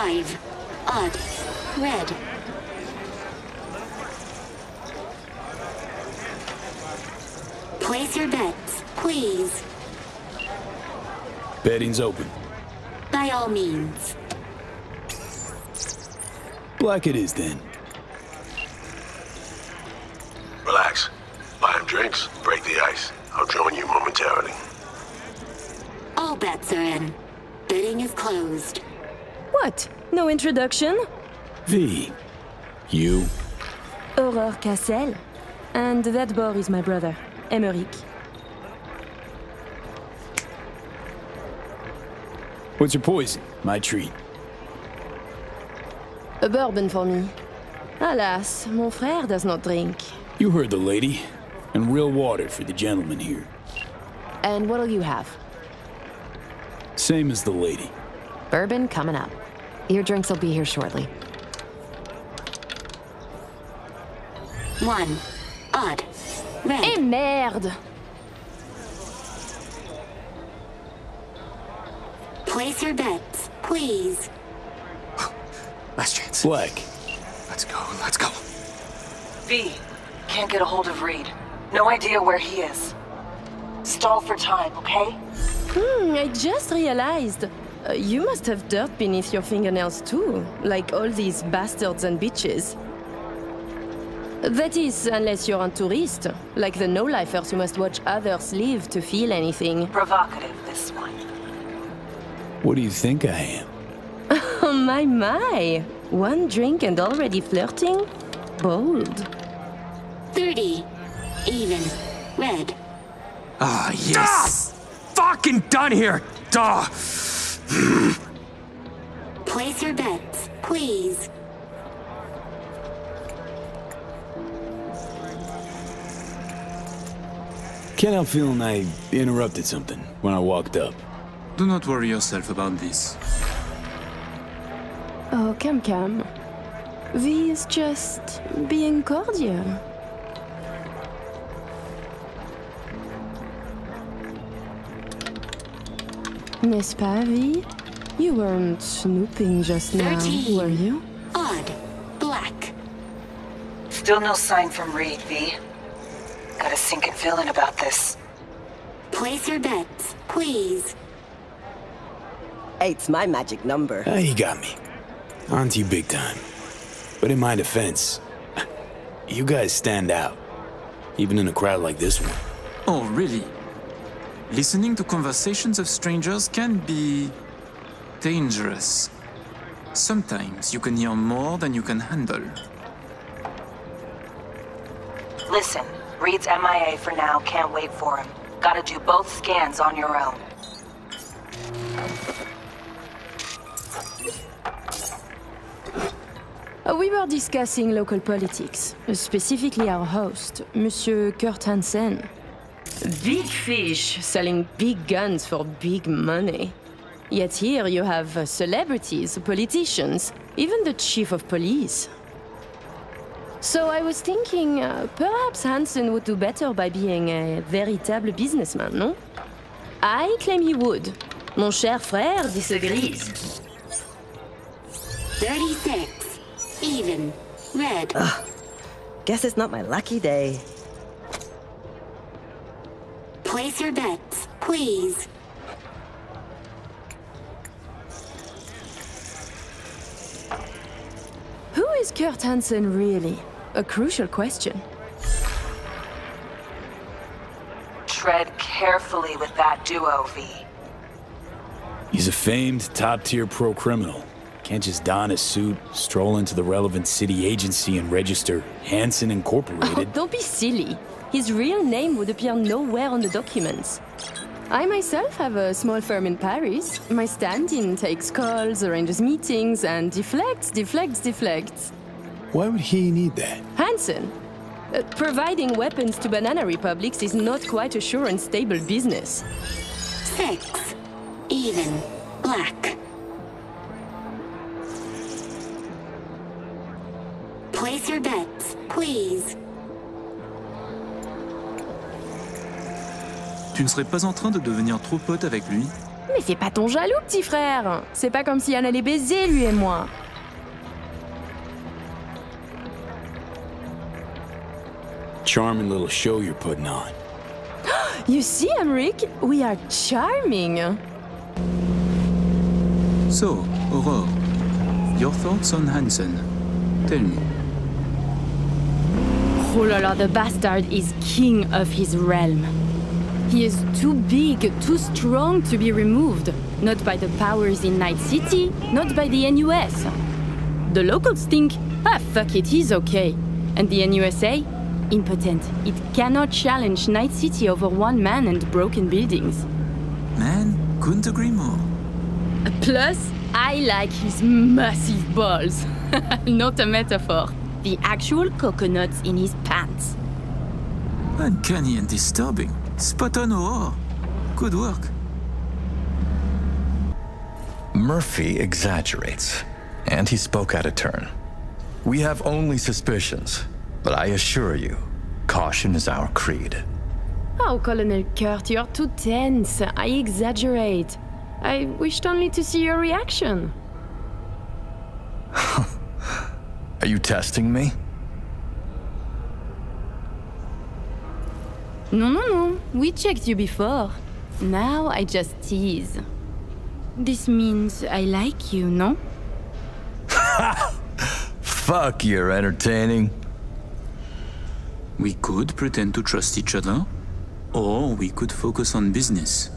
Five. Odd. Red. Place your bets, please. Betting's open. By all means. Black it is then. Relax. Buy him drinks, break the ice. I'll join you momentarily. All bets are in. Bidding is closed. What? No introduction? V. You. Aurore Cassel. And that boy is my brother, Emeric. What's your poison? My treat. A bourbon for me. Alas, mon frère does not drink. You heard the lady. And real water for the gentleman here. And what'll you have? Same as the lady. Bourbon coming up. Your drinks will be here shortly. One. Odd. Red. Eh merde! Place your bets, please. Last chance. Black. Let's go, let's go. V. Can't get a hold of Reed. No idea where he is. Stall for time, okay? Hmm, I just realized. Uh, you must have dirt beneath your fingernails too, like all these bastards and bitches. That is, unless you're a tourist, like the no-lifers who must watch others live to feel anything. Provocative, this one. What do you think I am? Oh my my! One drink and already flirting? Bold. 30. Even. Red. Ah, yes. Fucking done here. Duh. Place your bets, please. Can't help feeling I interrupted something when I walked up. Do not worry yourself about this. Oh, come, come. V is just being cordial. N'est-ce pas, V? You weren't snooping just now, were you? Odd. Black. Still no sign from Reed, V. Got a sinking feeling about this. Place your bets, please. Eight's my magic number. Ah, you got me. On to you big time. But in my defense, you guys stand out. Even in a crowd like this one. Oh, really? Listening to conversations of strangers can be dangerous. Sometimes you can hear more than you can handle. Listen, Reed's MIA for now. Can't wait for him. Gotta do both scans on your own. Uh, We were discussing local politics, specifically our host, Monsieur Kurt Hansen. Big fish selling big guns for big money. Yet here you have uh, celebrities, politicians, even the chief of police. So I was thinking, uh, perhaps Hansen would do better by being a véritable businessman, no? I claim he would. Mon cher frère disagrees. 36. Even. Red. Guess it's not my lucky day. Place your bets, please. Who is Kurt Hansen really? A crucial question. Tread carefully with that duo, V. He's a famed, top-tier pro-criminal. Can't just don a suit, stroll into the relevant city agency and register Hansen Oh, Incorporated. don't be silly. His real name would appear nowhere on the documents. I myself have a small firm in Paris. My stand-in takes calls, arranges meetings, and deflects, deflects, deflects. Why would he need that? Hansen, uh, providing weapons to banana republics is not quite a sure and stable business. Six. Even. Black. Place your bets, please. Tu ne serais pas en train de devenir trop pote avec lui? Mais fais pas ton jaloux, petit frère. C'est pas comme si on allait baiser, lui et moi. Charming little show you're putting on. You see, Emric, we are charming. So, Aurore, your thoughts on Hansen? Tell me. Oh la la, the bastard is king of his realm. He is too big, too strong to be removed. Not by the powers in Night City, not by the NUS. The locals think, ah, fuck it, he's okay. And the NUSA? Impotent. It cannot challenge Night City over one man and broken buildings. Man, couldn't agree more. Plus, I like his massive balls. Not a metaphor. The actual coconuts in his pants. Uncanny and disturbing. Spot on, Aurore. Good work. Murphy exaggerates, and he spoke out of turn. We have only suspicions, but I assure you, caution is our creed. Oh, Colonel Kurt, you're too tense. I exaggerate. I wished only to see your reaction. Are you testing me? No, no, no. We checked you before. Now I just tease. This means I like you, no? Fuck, you're entertaining. We could pretend to trust each other, or we could focus on business.